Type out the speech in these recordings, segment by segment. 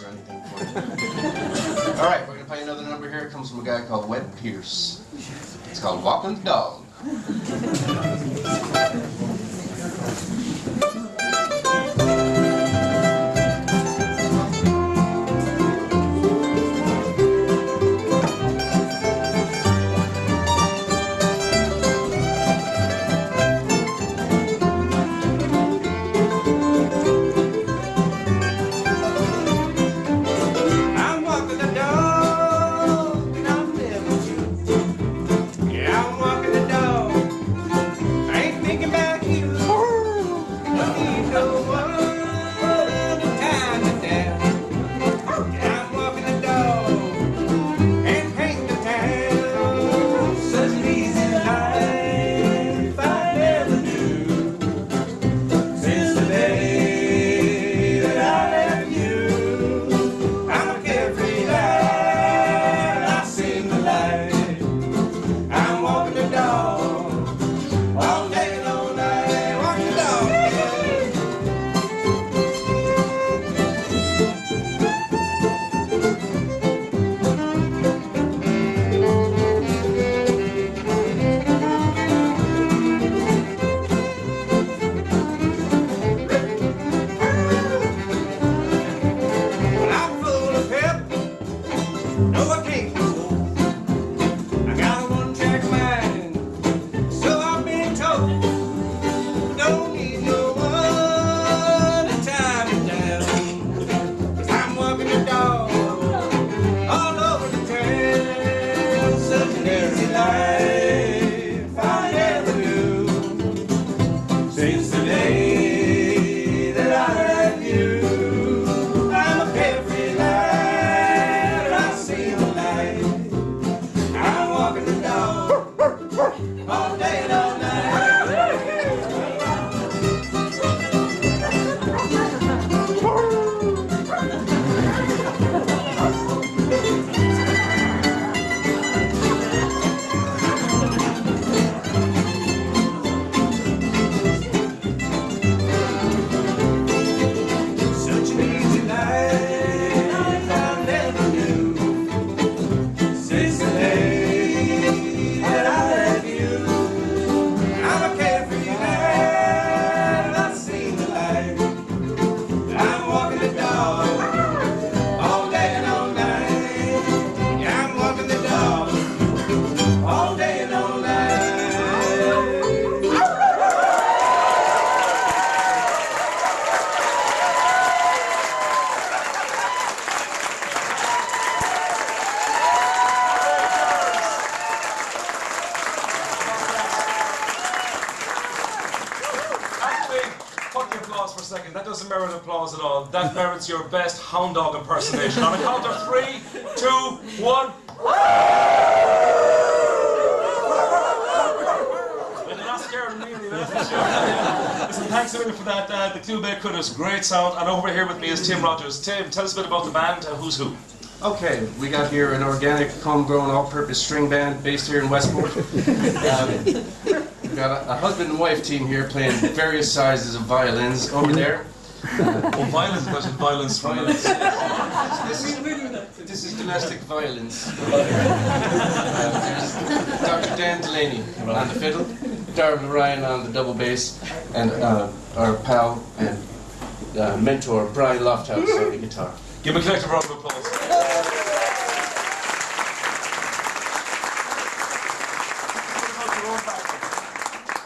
or anything for you. All right, we're gonna play another number here. It comes from a guy called Webb Pierce. It's called Walking the Dog. Thinking about fuck the applause for a second. That doesn't merit applause at all. That merits your best hound dog impersonation. On a count of three, two, one. Well, you're not scared me, that's for sure. Listen, thanks a million for that. Uh, the Clew Bay Critters, great sound. And over here with me is Tim Rogers. Tim, tell us a bit about the band. Uh, who's who? Okay, we got here an organic, homegrown, all-purpose string band based here in Westport. Um, we've got a, a husband and wife team here playing various sizes of violins over there. Oh, violence, because of violence Violence. This is, this is domestic violence. Uh, Dr. Dan Delaney on the fiddle, Darrell Ryan on the double bass, and uh, our pal and uh, mentor Brian Lofthouse on the guitar. Give him a collective round of applause.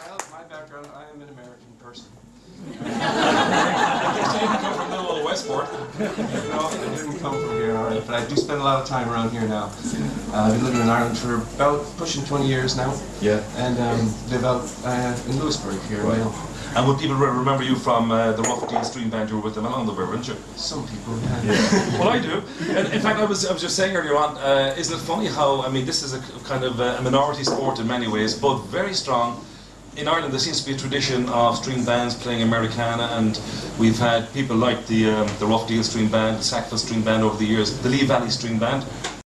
Well, my background, I am an American person. I guess you didn't come from little old Westport. No, I didn't come from here, all right, but I do spend a lot of time around here now. Uh, I've been living in Ireland for about pushing 20 years now, Yeah. and um, live out uh, in Louisburgh here in Mayo. And would people remember you from uh, the Rough Deal String Band you were with them along the river, weren't you? Some people, yeah. well, I do. In, in fact, I was, I was just saying earlier on, uh, isn't it funny how, I mean, this is a kind of uh, a minority sport in many ways, but very strong. In Ireland, there seems to be a tradition of string bands playing Americana, and we've had people like the um, the Rough Deal String Band, the Sackville String Band over the years, the Lee Valley String Band,